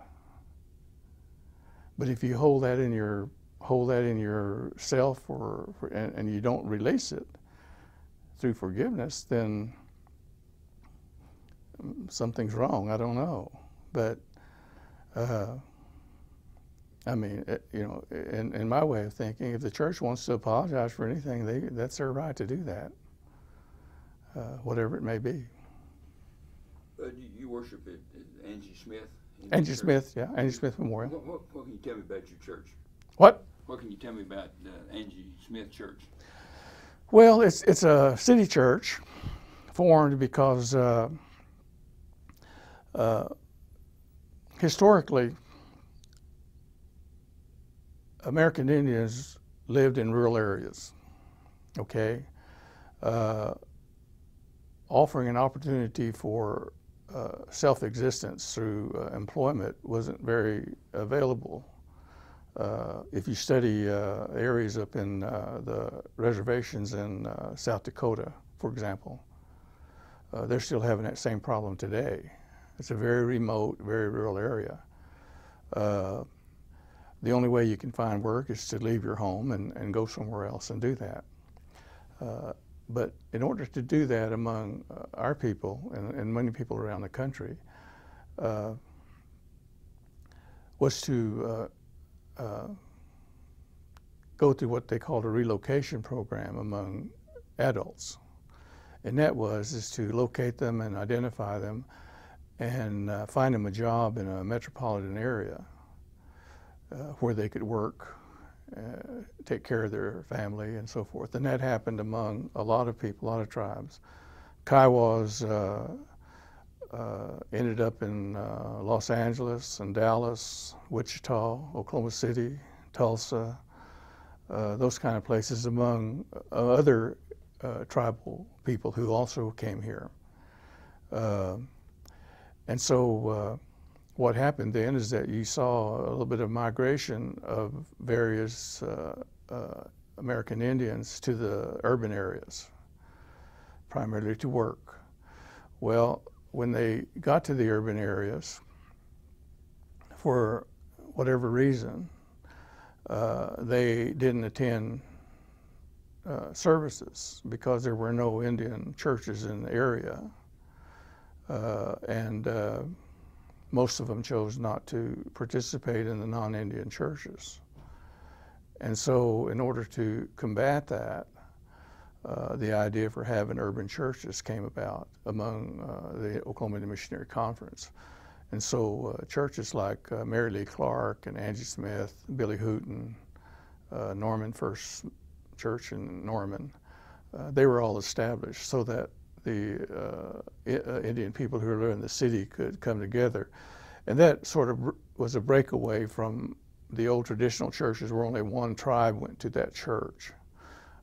But if you hold that in your hold that in yourself or and, and you don't release it through forgiveness, then something's wrong. I don't know, but uh, I mean, you know, in, in my way of thinking, if the church wants to apologize for anything, they that's their right to do that, uh, whatever it may be. You, you worship at Angie Smith. Angie Smith, yeah, Angie Smith Memorial. What, what, what, can you tell me about your church? What? What can you tell me about uh, Angie Smith Church? Well, it's it's a city church formed because uh, uh, historically American Indians lived in rural areas. Okay, uh, offering an opportunity for uh, self-existence through uh, employment wasn't very available. Uh, if you study uh, areas up in uh, the reservations in South Dakota, for example, they're still having that same problem today. It's a very remote, very rural area. The only way you can find work is to leave your home and, and go somewhere else and do that. But in order to do that among uh, our people and, and, many people around the country, uh, was to uh, uh, go through what they called a relocation program among adults. And that was is to locate them and identify them and uh, find them a job in a metropolitan area uh, where they could work uh, take care of their family and so forth. And that happened among a lot of people, a lot of tribes. Kiowas uh, uh, ended up in uh, Los Angeles and Dallas, Wichita, Oklahoma City, Tulsa, those kind of places among other tribal people who also came here. and so what happened then is that you saw a little bit of migration of various uh, uh, American Indians to the urban areas, primarily to work. Well, when they got to the urban areas, for whatever reason, uh, they didn't attend uh, services because there were no Indian churches in the area. Uh, and uh, most of them chose not to participate in the non-Indian churches. And so, in order to combat that, uh, the idea for having urban churches came about among uh, the Oklahoma Indian Missionary Conference. And so, uh, churches like uh, Mary Lee Clark and Angie Smith, Billy Hooten, uh, Norman First Church in Norman, uh, they were all established so that the Indian people who were in the city could come together. And that sort of was a breakaway from the old traditional churches where only one tribe went to that church.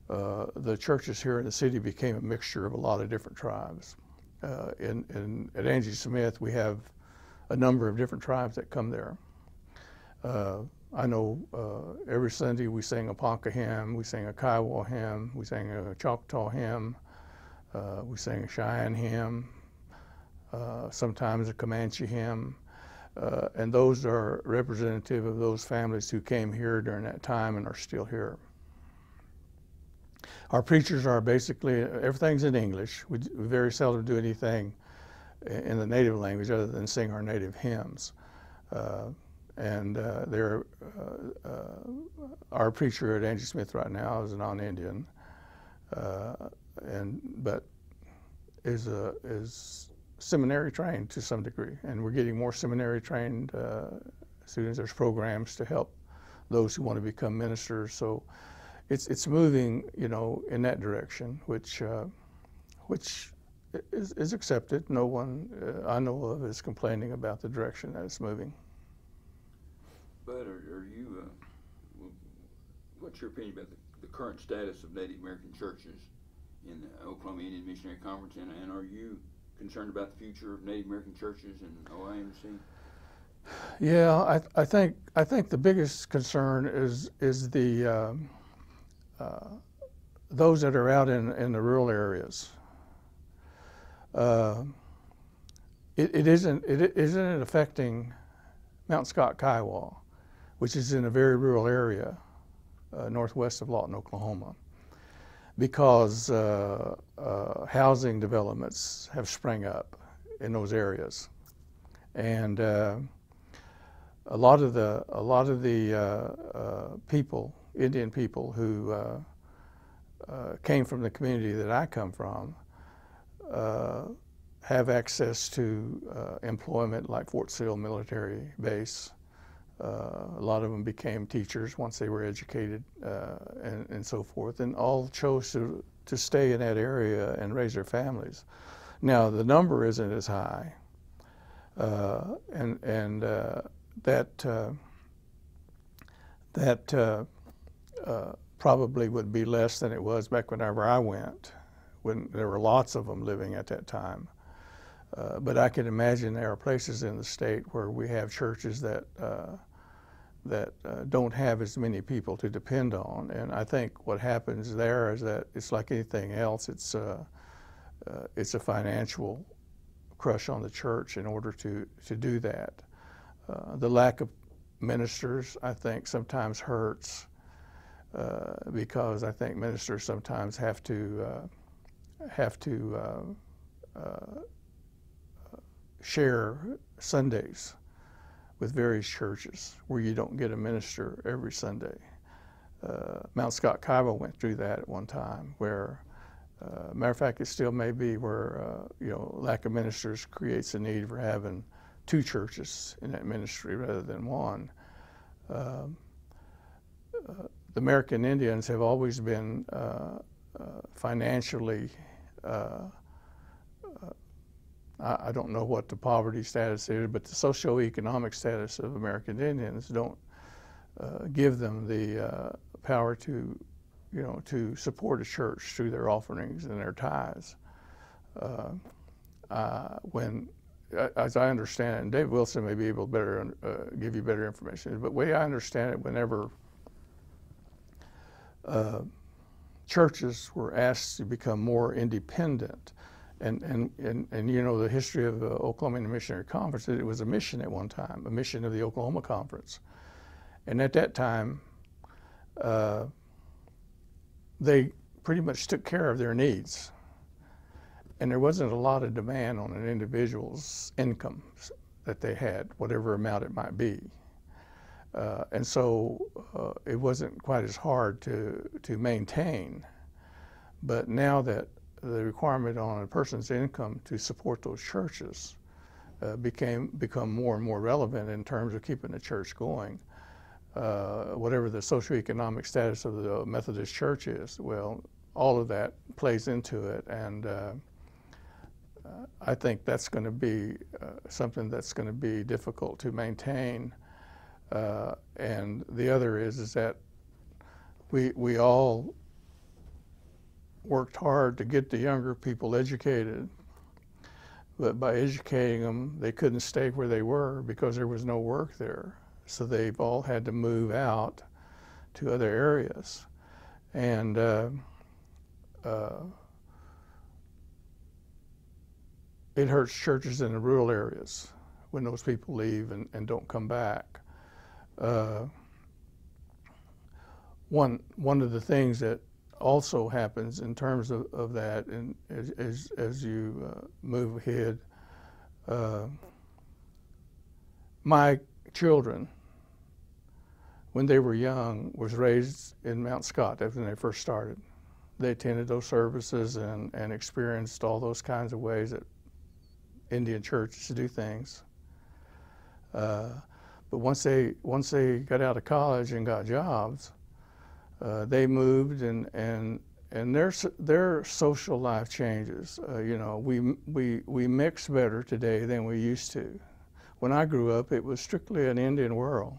Uh, the churches here in the city became a mixture of a lot of different tribes. Uh, in, in, at Angie Smith, we have a number of different tribes that come there. Uh, I know uh, every Sunday we sing a Ponca hymn, we sing a Kiowa hymn, we sing a Choctaw hymn, uh, we sing a Cheyenne hymn, uh, sometimes a Comanche hymn. Uh, and those are representative of those families who came here during that time and are still here. Our preachers are basically, everything's in English. We, very seldom do anything in the native language other than sing our native hymns. Uh, and uh, uh, uh, our preacher at Angie Smith right now is a non-Indian, uh, and but is a is seminary trained to some degree, and we're getting more seminary trained uh, students. There's programs to help those who want to become ministers. So it's it's moving, you know, in that direction, which uh, which is, is, accepted. No one uh, I know of is complaining about the direction that it's moving. But are, are you? Uh, what's your opinion about the, the current status of Native American churches in the Oklahoma Indian Missionary Conference, and, and are you concerned about the future of Native American churches in OIMC? Yeah, I, I think I think the biggest concern is is the um, uh, those that are out in, in the rural areas. Uh, it, it isn't it isn't it affecting Mount Scott Kiowa, which is in a very rural area uh, northwest of Lawton, Oklahoma because uh, uh, housing developments have sprung up in those areas, and uh, a lot of the a lot of the uh, uh, people, Indian people who uh, came from the community that I come from, have access to employment like Fort Sill Military Base. Uh, a lot of them became teachers once they were educated uh, and, and, so forth, and all chose to, to stay in that area and raise their families. Now, the number isn't as high, uh, and, and that, that probably would be less than it was back whenever I went, when there were lots of them living at that time. Uh, but I can imagine there are places in the state where we have churches that uh, that uh, don't have as many people to depend on. And I think what happens there is that it's like anything else. It's uh, uh, it's a financial crush on the church in order to to do that. Uh, the lack of ministers, I think, sometimes hurts because I think ministers sometimes have to have to share Sundays with various churches where you don't get a minister every Sunday. Uh, Mount Scott Kiowa went through that at one time where, uh, matter of fact, it still may be where, uh, you know, lack of ministers creates a need for having two churches in that ministry rather than one. Um, uh, the American Indians have always been uh, uh, financially I, I don't know what the poverty status is, but the socioeconomic status of American Indians don't uh, give them the uh, power to, you know, to support a church through their offerings and their tithes. Uh, uh when, as I understand it, and Dave Wilson may be able to better uh, give you better information, but the way I understand it, whenever uh, churches were asked to become more independent, and, and, and, and you know the history of the Oklahoma Missionary Conference, it was a mission at one time, a mission of the Oklahoma Conference. And at that time, uh, they pretty much took care of their needs. And there wasn't a lot of demand on an individual's income. that they had, whatever amount it might be. Uh, and so uh, it wasn't quite as hard to, to maintain. But now that the requirement on a person's income to support those churches uh, became become more and more relevant in terms of keeping the church going. Uh, whatever the socioeconomic status of the Methodist Church is, well, all of that plays into it, and uh, I think that's going to be uh, something that's going to be difficult to maintain. Uh, and the other is is that we we all worked hard to get the younger people educated, but by educating them, they couldn't stay where they were because there was no work there. So they've all had to move out to other areas, and. Uh, uh, it hurts churches in the rural areas when those people leave and, and don't come back. Uh, one one of the things that also happens in terms of, of that, and as, as, as you uh, move ahead, uh, my children, when they were young, was raised in Mount Scott. When they first started. They attended those services and, and experienced all those kinds of ways that Indian churches do things. Uh, but once they once they got out of college and got jobs, uh, they moved and and and their their social life changes. Uh, you know, we we we mix better today than we used to. When I grew up, it was strictly an Indian world.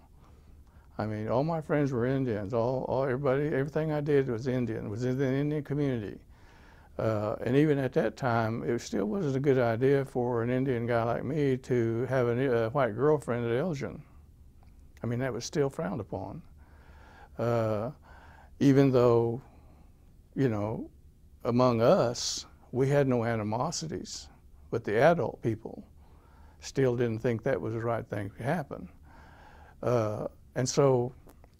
I mean, all my friends were Indians. All, all everybody, everything I did was Indian. Was in the Indian community. Uh, and even at that time, it still wasn't a good idea for an Indian guy like me to have a, a white girlfriend at Elgin. I mean, that was still frowned upon. Uh, even though, you know, among us, we had no animosities, but the adult people still didn't think that was the right thing to happen. Uh, and so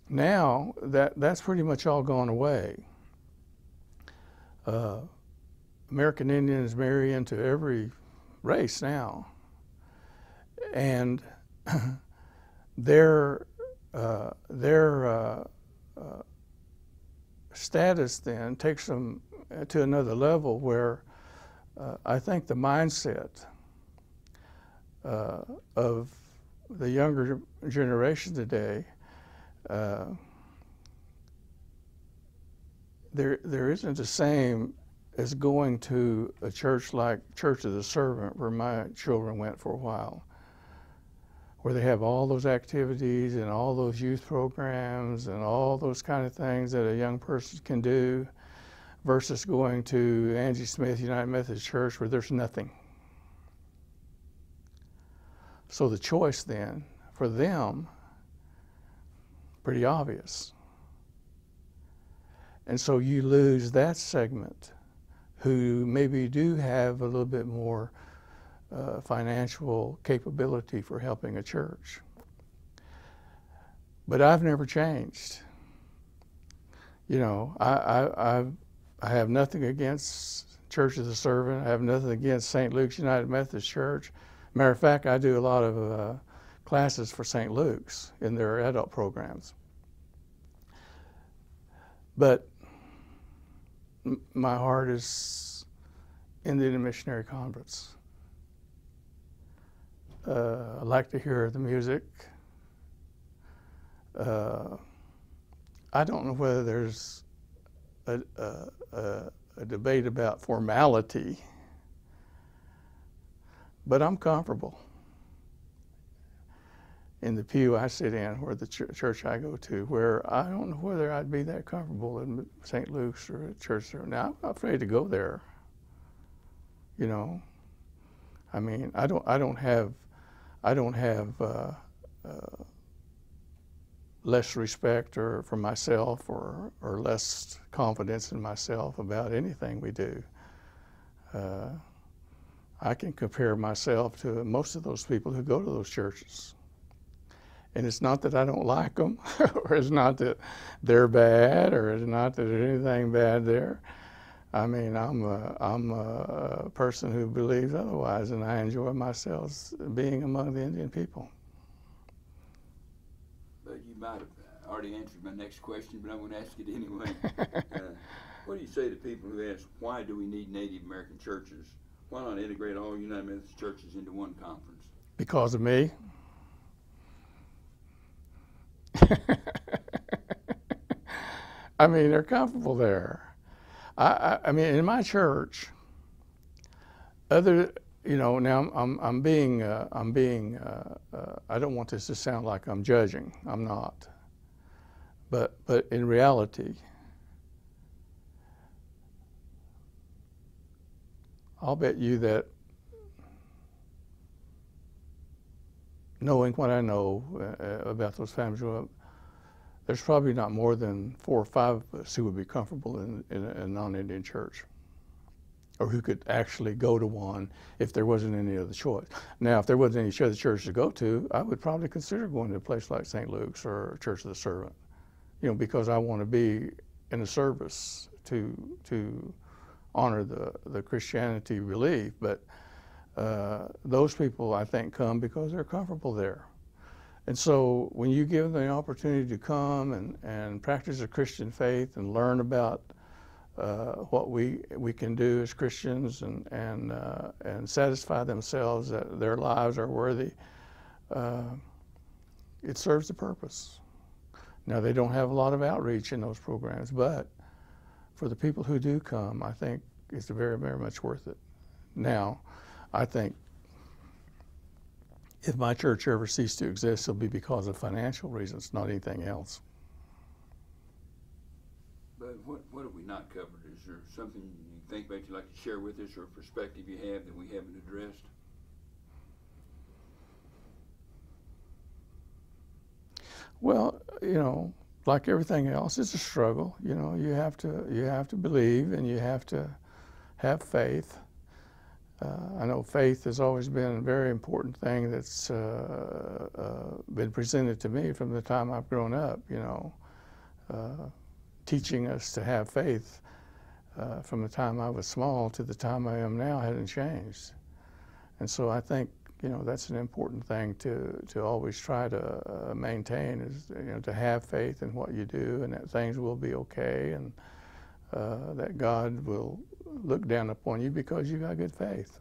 now that that's pretty much all gone away. Uh, American Indians marry into every race now, and their uh, their uh, uh, status then takes them to another level where uh, I think the mindset uh, of the younger generation today uh, there there isn't the same as going to a church like Church of the Servant, where my children went for a while, where they have all those activities and all those youth programs and all those kind of things that a young person can do, versus going to Angie Smith United Methodist Church, where there's nothing. So the choice then for them, pretty obvious. And so you lose that segment who maybe do have a little bit more uh, financial capability for helping a church. But I've never changed. You know, I, I, I have nothing against Church of the Servant. I have nothing against St. Luke's United Methodist Church. Matter of fact, I do a lot of uh, classes for St. Luke's in their adult programs. But my heart is in the Missionary Conference. Uh, I like to hear the music. Uh, I don't know whether there's a, a, a, debate about formality, but I'm comfortable in the pew I sit in, or the ch church I go to, where I don't know whether I'd be that comfortable in St. Luke's or a church there. Now I'm not afraid to go there. You know, I mean, I don't, I don't have, I don't have uh, uh, less respect or for myself or or less confidence in myself about anything we do. Uh, I can compare myself to most of those people who go to those churches. And it's not that I don't like them, or it's not that they're bad, or it's not that there's anything bad there. I mean, I'm a, I'm a person who believes otherwise, and I enjoy myself being among the Indian people. But you might have already answered my next question, but I'm going to ask it anyway. uh, what do you say to people who ask, why do we need Native American churches? Why not integrate all United Methodist churches into one conference? Because of me. I mean, they're comfortable there. I, I, mean, in my church, other, you know, now I'm, I'm, being, uh, I'm being, uh, uh, I don't want this to sound like I'm judging. I'm not. But, but in reality, I'll bet you that knowing what I know uh, about those families, there's probably not more than four or five of us who would be comfortable in, in a non-Indian church or who could actually go to one if there wasn't any other choice. Now, if there wasn't any other church to go to, I would probably consider going to a place like St. Luke's or Church of the Servant, you know, because I want to be in a service to, to honor the, the Christianity belief. But uh, those people, I think, come because they're comfortable there. And so when you give them the opportunity to come and, and practice a Christian faith and learn about uh, what we, we can do as Christians and, and, uh, and satisfy themselves that their lives are worthy, uh, it serves the purpose. Now, they don't have a lot of outreach in those programs, but for the people who do come, I think it's very, very much worth it. Now, I think if my church ever ceased to exist, it'll be because of financial reasons, not anything else. But what, what have we not covered? Is there something you think about you'd like to share with us or a perspective you have that we haven't addressed? Well, you know, like everything else, it's a struggle. You know, you have to you have to believe and you have to have faith. Uh, I know faith has always been a very important thing that's uh, uh, been presented to me from the time I've grown up, you know, uh, teaching us to have faith uh, from the time I was small to the time I am now hasn't changed. And so I think, you know, that's an important thing to, to always try to uh, maintain is, you know, to have faith in what you do and that things will be okay and that God will look down upon you because you got good faith.